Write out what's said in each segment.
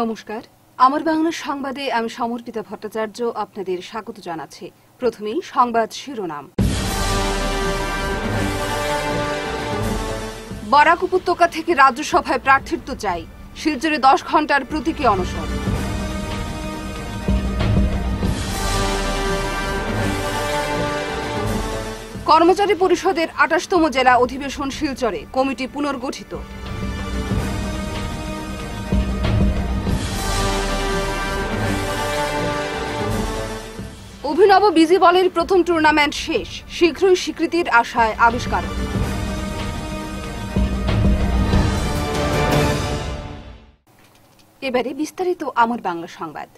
নমস্কার। আমার বাংলা সংবাদে আমি সমর্পিতা ভট্টাচার্য আপনাদের স্বাগত জানাচ্ছি। প্রথমেই সংবাদ শিরোনাম। বরাক উপত্যকা থেকে রাজ্যসভায় প্রার্থিত্ব চাই। শিলচরে দশ ঘণ্টার প্রতীকী অনশন। কর্মচারী পরিষদের আঠাশতম জেলা অধিবেশন শিলচরে কমিটি পুনর্গঠিত। অভিনব বিজি বলের প্রথম টুর্নামেন্ট শেষ। শীঘ্রই স্বীকৃতির আশায় আবিষ্কারক এবারে বিস্তারিত আমার বাংলা সংবাদ।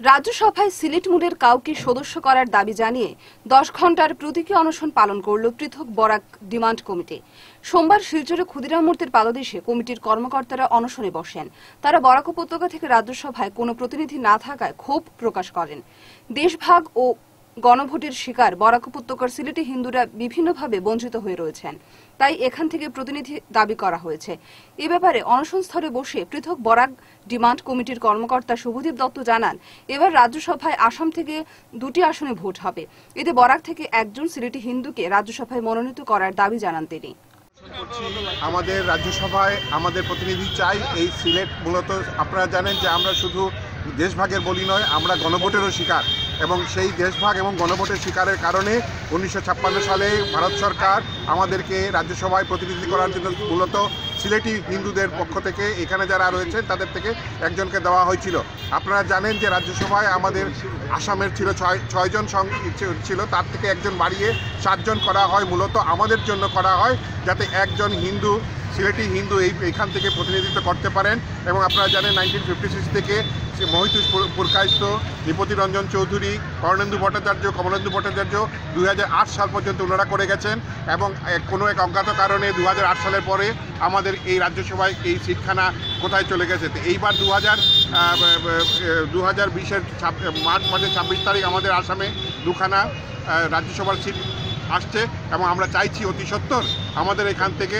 রাজ্যসভায় সিলেট মুডের কাউকে সদস্য করার দাবি জানিয়ে দশ ঘণ্টার প্রতীকী অনশন পালন করল পৃথক বরাক ডিমান্ড কমিটি। সোমবার শিলচরে ক্ষুদিরাম মূর্তির পাদদেশে কমিটির কর্মকর্তারা অনশনে বসেন। তারা বরাক উপত্যকা থেকে রাজ্যসভায় কোনো প্রতিনিধি না থাকায় ক্ষোভ প্রকাশ করেন। দেশভাগ ও গণভোটের শিকার বরাক উপত্যকার সিলেটি হিন্দুরা বিভিন্নভাবে বঞ্চিত হয়ে রয়েছেন। তাই এখান থেকে প্রতিনিধি দাবি করা হয়েছে। এ ব্যাপারে অনশন স্তরে বসে পৃথক বরাক ডিমান্ড কমিটির কর্মকর্তা শুভদীপ দত্ত জানান, এবার রাজ্যসভায় আসাম থেকে দুটি আসনে ভোট হবে। এতে বরাক থেকে একজন সিলেটি হিন্দুকে রাজ্যসভায় মনোনীত করার দাবি জানান তিনি। আমাদের রাজ্যসভায় আমাদের প্রতিনিধি চাই এই সিলেট মূলত। আপনারা জানেন যে আমরা শুধু দেশভাগের বলি নয়, আমরা গণভোটেরও শিকার। এবং সেই দেশভাগ এবং গণভোটের শিকারের কারণে উনিশশো ছাপ্পান্ন সালে ভারত সরকার আমাদেরকে রাজ্যসভায় প্রতিনিধি করার জন্য মূলত সিলেটি হিন্দুদের পক্ষ থেকে এখানে যারা রয়েছেন, তাদের থেকে একজনকে দেওয়া হয়েছিল। আপনারা জানেন যে রাজ্যসভায় আমাদের আসামের ছিল ছয়, ছয়জন ছিল, তার থেকে একজন বাড়িয়ে সাতজন করা হয়, মূলত আমাদের জন্য করা হয়, যাতে একজন হিন্দু সিলেটি হিন্দু, এই এখান থেকে প্রতিনিধিত্ব করতে পারেন এবং আপনারা জানেন নাইনটিন ফিফটি সিক্স থেকে মহিতুষ পুর- পুরকায়স্থ, রিপতি রঞ্জন চৌধুরী, করণেন্দু ভট্টাচার্য, কমলেন্দু ভট্টাচার্য দু হাজার আট সাল পর্যন্ত ওনারা করে গেছেন এবং কোনো এক অজ্ঞাত কারণে দু হাজার আট সালের পরে আমাদের এই রাজ্যসভায় এই সিটখানা কোথায় চলে গেছে। এইবার দু হাজার দু হাজার বিশের মার্চ মাসের ছাব্বিশ তারিখ আমাদের আসামে দুখানা রাজ্যসভার সিট আসছে এবং আমরা চাইছি অতি সত্বর আমাদের এখান থেকে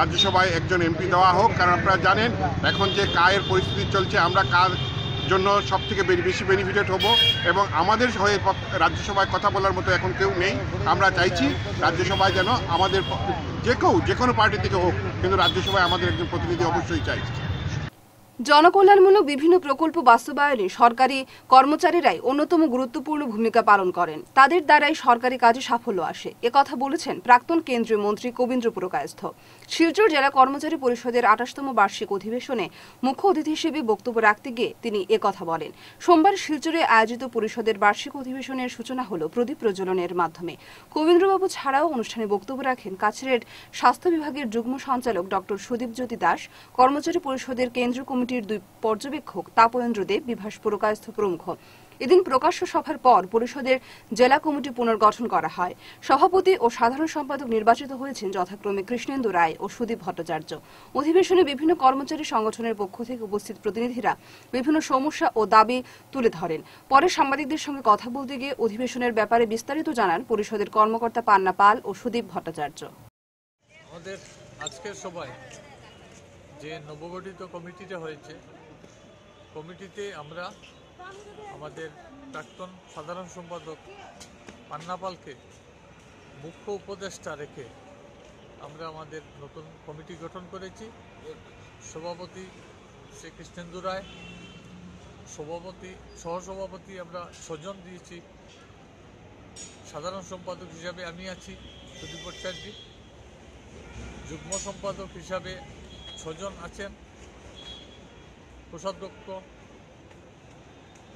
রাজ্যসভায় একজন এমপি দেওয়া হোক, কারণ আপনারা জানেন এখন যে কায়ের পরিস্থিতি চলছে, আমরা কার জন্য সব থেকে বেশি বেনিফিটেড হব এবং আমাদের হয়ে রাজ্যসভায় কথা বলার মতো এখন কেউ নেই। আমরা চাইছি রাজ্যসভায় যেন আমাদের যে কেউ, যে কোনো পার্টি থেকে হোক, কিন্তু রাজ্যসভায় আমাদের একজন প্রতিনিধি অবশ্যই চাই। জনকল্যাণমূলক বিভিন্ন প্রকল্প বাস্তবায়নে সরকারি কর্মচারীরাই অন্যতম গুরুত্বপূর্ণ ভূমিকা পালন করেন। তাদের দ্বারাই সরকারি কাজে সাফল্য আসে। একথা বলেছেন প্রাক্তন কেন্দ্রীয় মন্ত্রী কবীন্দ্র পুরকায়স্থ। শিলচর জেলা কর্মচারী পরিষদের আঠাশতম বার্ষিক অধিবেশনে মুখ্য অতিথি হিসেবে বক্তব্য রাখতে গিয়ে তিনি একথা বলেন। সোমবার শিলচরে আয়োজিত পরিষদের বার্ষিক অধিবেশনের সূচনা হল প্রদীপ প্রজ্বলনের মাধ্যমে। কবীন্দ্রবাবু ছাড়াও অনুষ্ঠানে বক্তব্য রাখেন কাছাড়ের স্বাস্থ্য বিভাগের যুগ্ম সঞ্চালক ডক্টর সুদীপ জ্যোতি দাস, কর্মচারী পরিষদের কেন্দ্রীয় কমিটির দুই পর্যবেক্ষক তাপেন্দ্র দেব, বিভাস পুরকায়স্থ প্রমুখ। এদিন প্রকাশ্য সভার পর পরিষদের জেলা কমিটি পুনর্গঠন করা হয়। সভাপতি ও সাধারণ সম্পাদক নির্বাচিত হয়েছেন যথাক্রমে কৃষ্ণেন্দু রায় ও সুদীপ ভট্টাচার্য। অধিবেশনে বিভিন্ন কর্মচারী সংগঠনের পক্ষ থেকে উপস্থিত প্রতিনিধিরা বিভিন্ন সমস্যা ও দাবি তুলে ধরেন। পরে সাংবাদিকদের সঙ্গে কথা বলতে গিয়ে অধিবেশনের ব্যাপারে বিস্তারিত জানান পরিষদের কর্মকর্তা পান্না পাল ও সুদীপ ভট্টাচার্য। যে নবগঠিত হয়েছে, কমিটিতে আমরা আমাদের প্রাক্তন সাধারণ সম্পাদক পান্নাপালকে মুখ্য উপদেষ্টা রেখে আমরা আমাদের নতুন কমিটি গঠন করেছি। সভাপতি শ্রী কৃষ্ণেন্দু রায়, সভাপতি, সহসভাপতি আমরা স্বজন দিয়েছি। সাধারণ সম্পাদক হিসাবে আমি আছি, সুদীপ ভট্টাচার্য। যুগ্ম সম্পাদক হিসাবে ছজন আছেন। কোষাধ্যক্ষ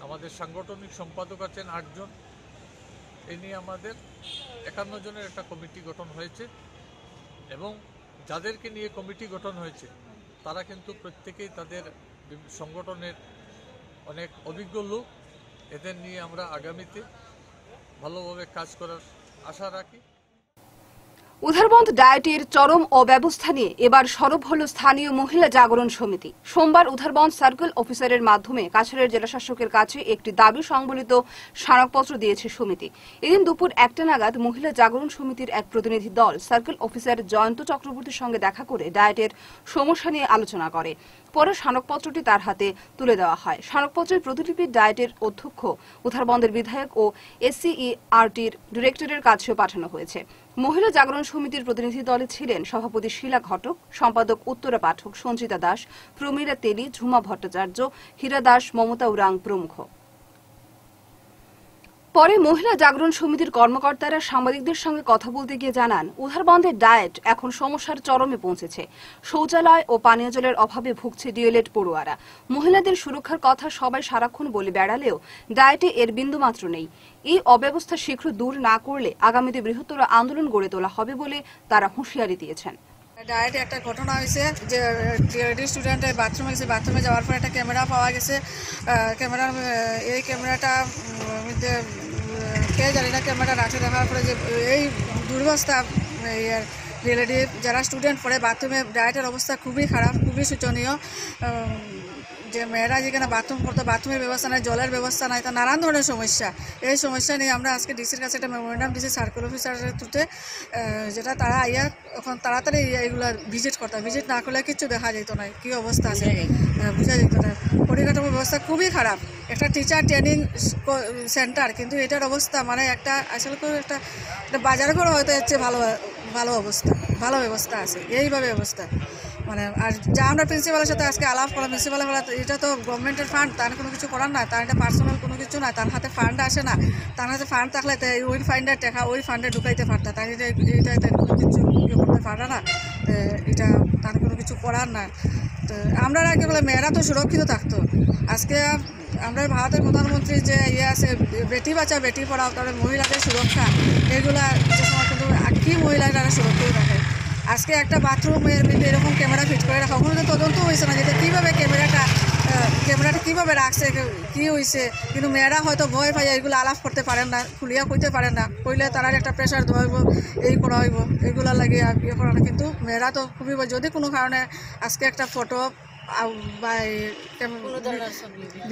আমাদের সাংগঠনিক সম্পাদক আছেন আটজন। এ নিয়ে আমাদের একান্ন জনের একটা কমিটি গঠন হয়েছে এবং যাদেরকে নিয়ে কমিটি গঠন হয়েছে, তারা কিন্তু প্রত্যেকেই তাদের সংগঠনের অনেক অভিজ্ঞ লোক। এদের নিয়ে আমরা আগামীতে ভালোভাবে কাজ করার আশা রাখি। উধারবন্দ ডায়েটের চরম অব্যবস্থা নিয়ে এবার সরব হল স্থানীয় মহিলা জাগরণ সমিতি। সোমবার উধারবন্ধ সার্কেল অফিসারের মাধ্যমে কাছাড়ের জেলাশাসকের কাছে একটি দাবি সংবলিত স্মারকপত্র দিয়েছে সমিতি। এদিন দুপুর একটা নাগাদ মহিলা জাগরণ সমিতির এক প্রতিনিধি দল সার্কেল অফিসার জয়ন্ত চক্রবর্তীর সঙ্গে দেখা করে ডায়েটের সমস্যা নিয়ে আলোচনা করে। পরে স্মারকপত্রটি তার হাতে তুলে দেওয়া হয়। স্মারকপত্রের প্রতিলিপি ডায়েটের অধ্যক্ষ উদ্ধারবন্দের বিধায়ক ও এসসিইআরটির ডিরেক্টরের কাছেও পাঠানো হয়েছে। মহিলা জাগরণ সমিতির প্রতিনিধি দলে ছিলেন সভাপতি শিলা ঘটক, সম্পাদক উত্তরা পাঠক সঞ্চিতা দাস প্রমীরা তেলি, ঝুমা ভট্টাচার্য, হীরা দাস, মমতা উরাং প্রমুখ। পরে মহিলা জাগরণ সমিতির কর্মকর্তারা সাংবাদিকদের সঙ্গে কথা বলতে গিয়ে জানান উধারবন্দের ডায়েট এখন সমস্যার চরমে পৌঁছেছে। শৌচালয় ও পানীয় জলের অভাবে ভুগছে ডিএলএড পড়ুয়ারা। মহিলাদের সুরক্ষার কথা সবাই সারাক্ষণ বলে বেড়ালেও ডায়েটে এর বিন্দুমাত্র নেই। এই অব্যবস্থা শীঘ্র দূর না করলে আগামীতে বৃহত্তর আন্দোলন গড়ে তোলা হবে বলে তারা হুঁশিয়ারি দিয়েছেন। ডায়েটে একটা ঘটনা হয়েছে যে টিআরডি স্টুডেন্টের বাথরুমে গেছে। বাথরুমে যাওয়ার পর একটা ক্যামেরা পাওয়া গেছে। ক্যামেরার, এই ক্যামেরাটা কে জানি না, ক্যামেরা রাখে, দেখার পরে যে এই দুর্বস্থা রিলেটিভ যারা স্টুডেন্ট পড়ে বাথরুমে ডায়েটের অবস্থা খুবই খারাপ, খুবই শোচনীয়। যে মেয়েরা যেখানে বাথরুম করতো বাথরুমের ব্যবস্থা নাই জলের ব্যবস্থা নাই তা নানান ধরনের সমস্যা। এই সমস্যা নিয়ে আমরা আজকে ডিসির কাছে একটা মেমোরেন্ডাম দিছি সার্কেল অফিসারের থ্রুতে যেটা তারা আইয়া এখন তাড়াতাড়ি এইগুলো ভিজিট করতে। ভিজিট না করলে কিচ্ছু দেখা যেত না কি অবস্থা আছে? বোঝা যেত না। পরিকাঠামো ব্যবস্থা খুবই খারাপ। একটা টিচার ট্রেনিং সেন্টার কিন্তু এটার অবস্থা মানে একটা আসলে একটা একটা বাজার ঘর হয়তো চেয়ে ভালো ভালো অবস্থা ভালো ব্যবস্থা আছে। এইভাবে অবস্থা। মানে আর যা আমরা প্রিন্সিপালের সাথে আজকে আলাপ করলাম প্রিন্সিপাল বলা, এটা তো গভর্নমেন্টের ফান্ড তার কোনো কিছু করার না তার এটা পার্সোনাল কোনো কিছু না তার হাতে ফান্ড আসে না, তার হাতে ফান্ড থাকলে তো এই ওই ফান্ডের টাকা ওই ফান্ডে ঢুকাইতে পারতা, তাই এটা এটা কোনো কিছু ইয়ে করতে পারে না এটা তার কোনো কিছু করার না তো আমরা আগে বলে, মেয়েরা তো সুরক্ষিত থাকতো। আজকে আমরা ভারতের প্রধানমন্ত্রী যে ইয়ে আছে, বেটি বাঁচা, বেটি পড়াও তারপরে মহিলাদের সুরক্ষা, এগুলা যে সময় কিন্তু কি মহিলারা সুরক্ষিত রাখে আজকে একটা বাথরুমের মধ্যে এরকম ক্যামেরা ফিট করে রাখা। ওখানে তো তদন্ত হয়েছে না যেটা কীভাবে ক্যামেরাটা ক্যামেরাটা কীভাবে রাখছে কী হয়েছে কিন্তু মেয়েরা হয়তো ভয় পাই এগুলো আলাপ করতে পারেন না খুলিয়া কইতে পারেন না। কইলে তারা একটা প্রেশার ধরব এই করা হইব এগুলো লাগে আর ইয়ে করা না। কিন্তু মেয়েরা তো খুবই। যদি কোনো কারণে আজকে একটা ফটো বা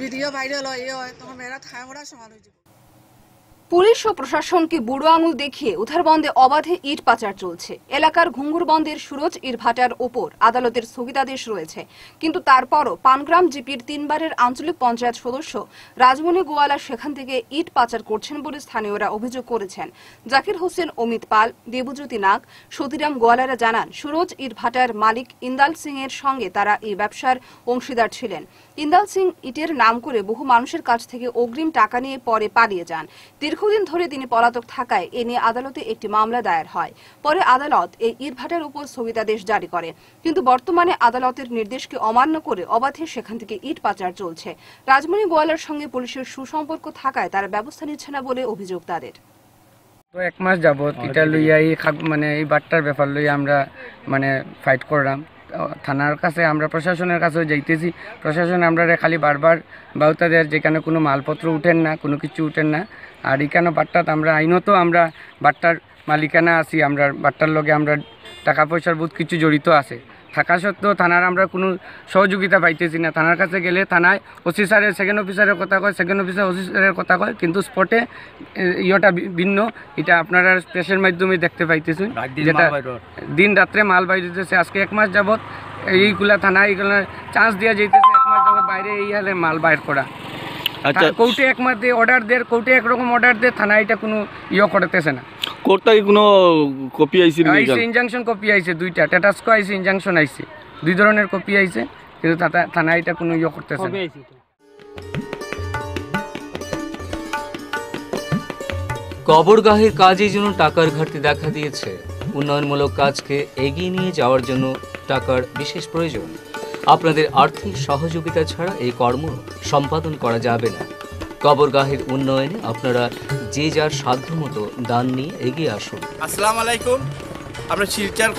ভিডিও ভাইরাল হয় এ হয় তখন মেয়েরা ওরা সমান হয়ে যাবে। পুলিশ ও প্রশাসনকে বুড়ো আঙুল দেখিয়ে উধারবন্দে অবাধে ইট পাচার চলছে। এলাকার ঘুঙ্গুরবন্দের সুরজ ইটভাটার ওপর আদালতের স্থগিতাদেশ রয়েছে। কিন্তু তারপরও পানগ্রাম জিপির তিনবারের আঞ্চলিক পঞ্চায়েত সদস্য রাজমণি গোয়ালা সেখান থেকে ইট পাচার করছেন বলে স্থানীয়রা অভিযোগ করেছেন। জাকির হোসেন, অমিত পাল, দেবজ্যোতি নাগ, সতীরাম গোয়ালারা জানান, সুরজ ইটভাটার মালিক ইন্দাল সিং এর সঙ্গে তারা এই ব্যবসার অংশীদার ছিলেন। ইন্দাল সিং ইটের নাম করে বহু মানুষের কাছ থেকে অগ্রিম টাকা নিয়ে পরে পালিয়ে যান। দীর্ঘদিন ধরে তিনি পলাতক থাকায় এ নিয়ে আদালতে একটি মামলা দায়ের হয়। পরে আদালত এই ইটভাটার উপর স্থগিতাদেশ জারি করে। কিন্তু বর্তমানে আদালতের নির্দেশকে অমান্য করে অবাধে সেখান থেকে ইট পাচার চলছে। রাজমণি গোয়ালার সঙ্গে পুলিশের সুসম্পর্ক থাকায় তারা ব্যবস্থা নিচ্ছে না বলে অভিযোগ তাদের। তো এক মাস যাবত এটা লইয়া এই মানে এই বাট্টার ব্যাপার লইয়া আমরা মানে ফাইট করলাম। থানার কাছে আমরা প্রশাসনের কাছেও যাইতেছি। প্রশাসন আমরা খালি বারবার বাউতা দেয় যেখানে কোনো মালপত্র উঠেন না কোনো কিছু উঠেন না। আর এখানে বাট্টাত আমরা আইনত আমরা বাট্টার মালিকানা আছি আমরা বাট্টার লগে আমরা টাকা পয়সার বহুত কিছু জড়িত আছে। থাকা সত্ত্বেও থানার আমরা কোনো সহযোগিতা পাইতেছি না। থানার কাছে গেলে থানায় ওসি স্যারের সেকেন্ড অফিসারের কথা কয় সেকেন্ড অফিসার ওসি স্যারের কথা কয় কিন্তু স্পটে ইয়েটা ভিন্ন। এটা আপনারা প্রেসের মাধ্যমে দেখতে পাইতেছেন। যেটা দিন রাত্রে মাল বাইরেতেছে আজকে এক মাস যাবত এইগুলা থানায় এইগুলা চান্স দেওয়া যাইতেছে। এক মাস যাবত বাইরে এই হালে মাল বাইর করা। আচ্ছা। কোর্টে এক মাস দিয়ে অর্ডার দেয় কোর্টে একরকম অর্ডার দেয় থানায় এটা কোনো ইয়ে করতেছে না। কোর্ট থেকে কোনো কপি আইসি আইসে ইনজাংশন কপি আইছে দুইটা। টেটাসকো আইছে ইনজাংশন আইছে। দুই ধরনের কপি আইছে কিন্তু থানা- থানায় এটা কোনো ইয়ে করতেছে না। কবরগাহের কাজে যেন টাকার ঘাটতি দেখা দিয়েছে। উন্নয়নমূলক কাজকে এগিয়ে নিয়ে যাওয়ার জন্য টাকার বিশেষ প্রয়োজন। আপনাদের আর্থিক সহযোগিতা ছাড়া এই কর্ম সম্পাদন করা যাবে না। কবরগাহের উন্নয়নে আপনারা যে যার সাধ্যমতো দান নিয়ে এগিয়ে আসুন। আসসালামু আলাইকুম। আমরা শিলচার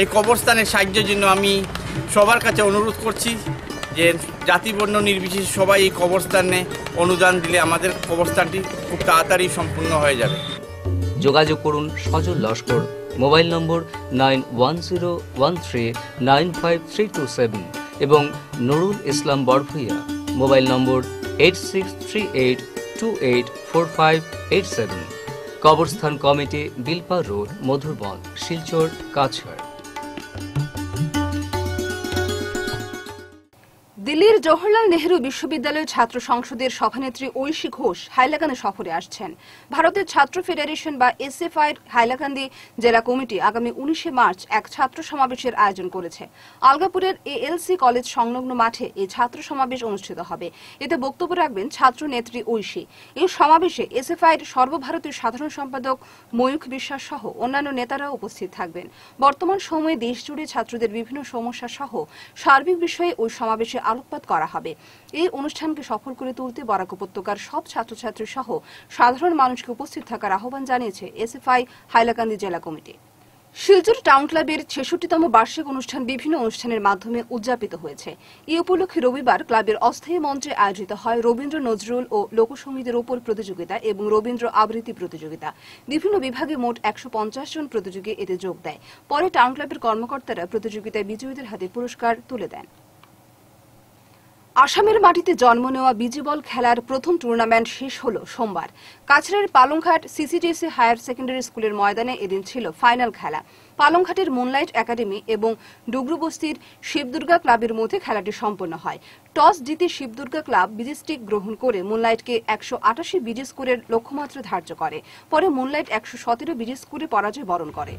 এই কবরস্থানের সাহায্যের জন্য আমি সবার কাছে অনুরোধ করছি যে জাতি বর্ণ নির্বিশেষে সবাই এই কবরস্থানে অনুদান দিলে আমাদের কবরস্থানটি খুব তাড়াতাড়ি সম্পূর্ণ হয়ে যাবে। যোগাযোগ করুন Sajal Laskar. Mobile number nine one zero one three nine five three two seven এবং Nurul Islam Barbhuiya mobile number eight six three eight two eight four five eight seven. কবরস্থান কমিটি, বিলপা রোড, মধুরবন, শিলচর, কাছাড়। জওহরলাল নেহেরু বিশ্ববিদ্যালয়ের ছাত্র সংসদের সভানেত্রী ঐশী ঘোষ হাইলাকান্দি সফরে আসছেন। ভারতের ছাত্র ফেডারেশন বা এসএফআই হাইলাকান্দি জেলা কমিটি আগামী উনিশে মার্চ এক ছাত্র সমাবেশের আয়োজন করেছে। আলগাপুরের এএলসি কলেজ সংলগ্ন মাঠে এই ছাত্র সমাবেশ অনুষ্ঠিত হবে। এতে বক্তব্য রাখবেন ছাত্র নেত্রী ঐশী। এই সমাবেশে এসএফআই এর সর্বভারতীয় সাধারণ সম্পাদক ময়ূখ বিশ্বাস সহ অন্যান্য নেতারা উপস্থিত থাকবেন। বর্তমান সময়ে দেশজুড়ে ছাত্রদের বিভিন্ন সমস্যা সহ সার্বিক বিষয়ে ওই সমাবেশে আলোকপাত করা হবে। এই অনুষ্ঠানকে সফল করে তুলতে বরাক উপত্যকার সব ছাত্রছাত্রী সহ সাধারণ মানুষকে উপস্থিত থাকার আহ্বান জানিয়েছে এসএফআই হাইলাকান্দি জেলা কমিটি। শিলচর টাউন ক্লাবের ছেষট্টিতম বার্ষিক অনুষ্ঠান বিভিন্ন অনুষ্ঠানের মাধ্যমে উদযাপিত হয়েছে। এই উপলক্ষে রবিবার ক্লাবের অস্থায়ী মঞ্চে আয়োজিত হয় রবীন্দ্র নজরুল ও লোকসঙ্গীতের ওপর প্রতিযোগিতা এবং রবীন্দ্র আবৃত্তি প্রতিযোগিতা। বিভিন্ন বিভাগে মোট একশো পঞ্চাশ জন প্রতিযোগী এতে যোগ দেয়। পরে টাউন ক্লাবের কর্মকর্তারা প্রতিযোগিতায় বিজয়ীদের হাতে পুরস্কার তুলে দেন। আসামের মাটিতে জন্ম নেওয়া বিজিবল খেলার প্রথম টুর্নামেন্ট শেষ হল সোমবার। কাছড়ার পালংঘাট সিসিটিএসি হায়ার সেকেন্ডারি স্কুলের ময়দানে এদিন ছিল ফাইনাল খেলা। পালংঘাটের মুনলাইট একাডেমি এবং ডুগরুবস্তির শিবদুর্গা ক্লাবের মধ্যে খেলাটি সম্পন্ন হয়। টস জিতে শিবদুর্গা ক্লাব বিজিস্টিক গ্রহণ করে মুনলাইটকে একশো আটাশি বিজি স্কোরের লক্ষ্যমাত্রা ধার্য করে। পরে মুনলাইট একশো সতেরো বিজি স্কোরে পরাজয় বরণ করে।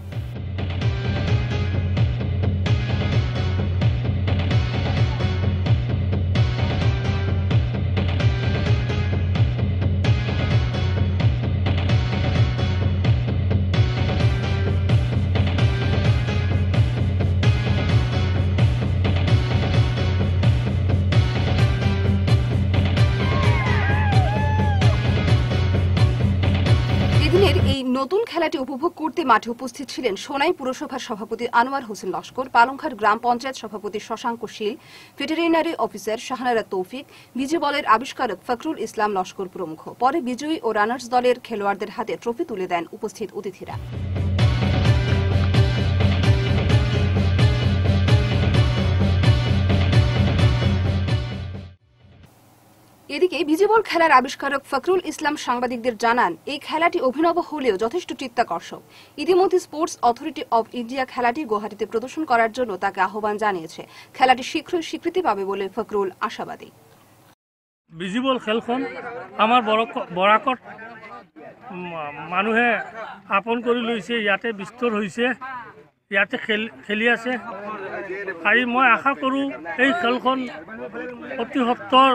খেলাটি উপভোগ করতে মাঠে উপস্থিত ছিলেন সোনাই পুরসভার সভাপতি আনোয়ার হোসেন লস্কর, পালংঘাট গ্রাম পঞ্চায়েত সভাপতি শশাঙ্ক শীল, ভেটেরিনারি অফিসার শাহানারা তৌফিক বিজয় বলের আবিষ্কারক ফখরুল ইসলাম লস্কর প্রমুখ। পরে বিজয়ী ও রানার্স দলের খেলোয়াড়দের হাতে ট্রফি তুলে দেন উপস্থিত অতিথিরা। এদিকে বিজিবল খেলার আবিষ্কারক ফখরুল ইসলাম সাংবাদিকদের জানান, এই খেলাটি অভিনব হলেও যথেষ্ট চিত্তাকর্ষক। ইতিমধ্যে স্পোর্টস অথরিটি অব ইন্ডিয়া খেলাটি গুয়াহাটিতে প্রদর্শন করার জন্য তাকে আহ্বান জানিয়েছে। খেলাটি শীঘ্রই স্বীকৃতি পাবে বলে ফখরুল আশাবাদী। বিজিবল খেলখন আমাৰ বৰক বৰাকত মানুহে আপন কৰি লৈছে, ইয়াতে বিস্তৰ হৈছে, ইয়াতে খেল খেলি আছে। আৰু মই আশা কৰোঁ এই খেলখন অতি সত্তৰ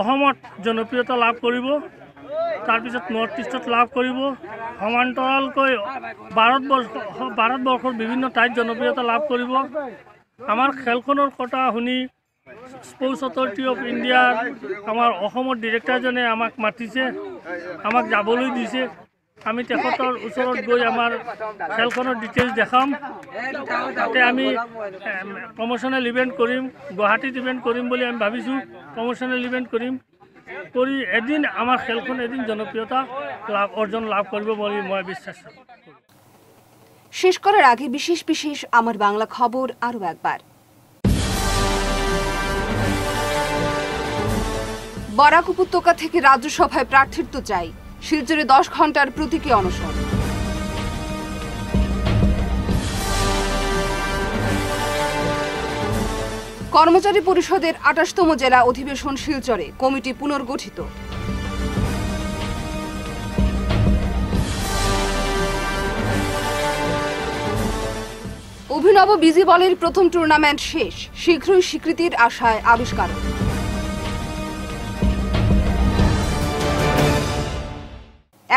অসমত জনপ্ৰিয়তা লাভ কৰিব তাৰপিছত নৰ্থ ইষ্টত লাভ কৰিব সমান্তৰালকৈ ভাৰতবৰ্ষ ভাৰতবৰ্ষৰ বিভিন্ন ঠাইত জনপ্ৰিয়তা লাভ কৰিব। আমাৰ খেলখনৰ কথা শুনি স্পৰ্টছ অথৰিটি অফ ইণ্ডিয়াৰ আমাৰ অসমৰ ডিৰেক্টৰজনে আমাক মাতিছে আমাক যাবলৈ দিছে। আমি তেখেতৰ ওচৰত গৈ আমাৰ খেলখনৰ ডিটেইলছ দেখাম। তাতে আমি প্ৰমোশ্যনেল ইভেণ্ট কৰিম, গুৱাহাটীত ইভেণ্ট কৰিম বুলি আমি ভাবিছোঁ প্ৰমোশ্যনেল ইভেণ্ট কৰিম। কৰি এদিন আমাৰ খেলখন এদিন জনপ্ৰিয়তা লাভ, অৰ্জন লাভ কৰিব বুলি মই বিশ্বাস শেষ করার আগে বিশেষ বিশেষ আমার বাংলা খবর আরও একবার বরাক উপত্যকা থেকে রাজ্যসভায় প্রার্থিত্ব চাই। শিলচরে দশ ঘণ্টার প্রতীকী অনশন। কর্মচারী পরিষদের আঠাশতম জেলা অধিবেশন শিলচরে কমিটি পুনর্গঠিত। অভিনব বিজি বলের প্রথম টুর্নামেন্ট শেষ, শীঘ্রই স্বীকৃতির আশায় আবিষ্কারক